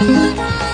你。